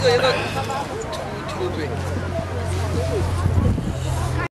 一个一个凸凸嘴